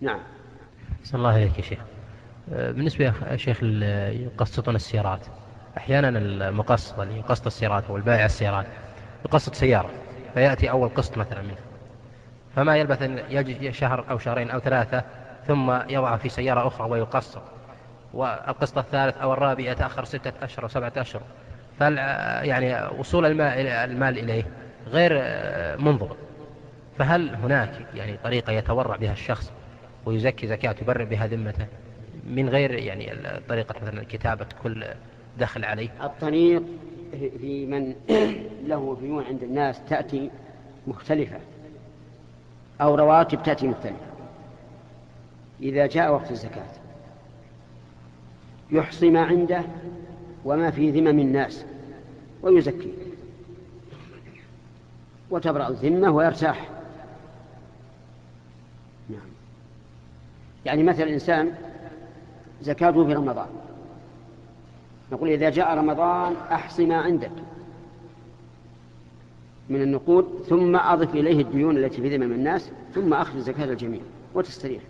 نعم. صلى الله عليك يا شيخ. آه، بالنسبة يا شيخ يقسطون السيارات. أحيانا المقسط اللي يقسط السيارات أو البائع السيارات يقسط سيارة فيأتي أول قسط مثلا منه. فما يلبث أن يجي شهر أو شهرين أو ثلاثة ثم يضع في سيارة أخرى ويقسط. والقسط الثالث أو الرابع يتأخر ستة أشهر أو سبعة أشهر. فال يعني وصول المال, المال إليه غير منضبط فهل هناك يعني طريقة يتورع بها الشخص ويزكي زكاة يبرر بها ذمته من غير يعني طريقة مثلا كتابة كل دخل عليه. الطريق في من له ديون عند الناس تأتي مختلفة أو رواتب تأتي مختلفة. إذا جاء وقت الزكاة يحصي ما عنده وما في ذمم الناس ويزكي وتبرأ الذمة ويرتاح. يعني مثل الإنسان زكاته في رمضان. نقول إذا جاء رمضان أحصي ما عندك من النقود ثم أضف إليه الديون التي في ذمم الناس ثم أخذ زكاة الجميع. وتستريح.